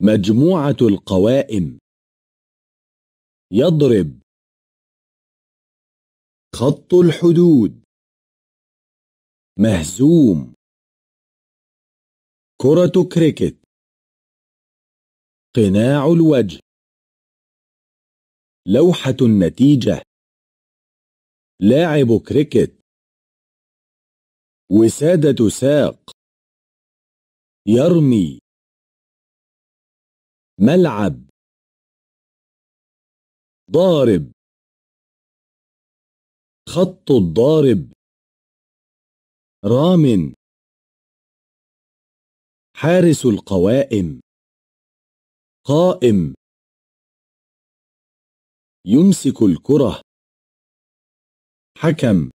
مجموعة القوائم. يضرب. خط الحدود. مهزوم. كرة كريكت. قناع الوجه. لوحة النتيجة. لاعب كريكت. وسادة ساق. يرمي. ملعب ضارب خط الضارب رام حارس القوائم قائم يمسك الكرة حكم.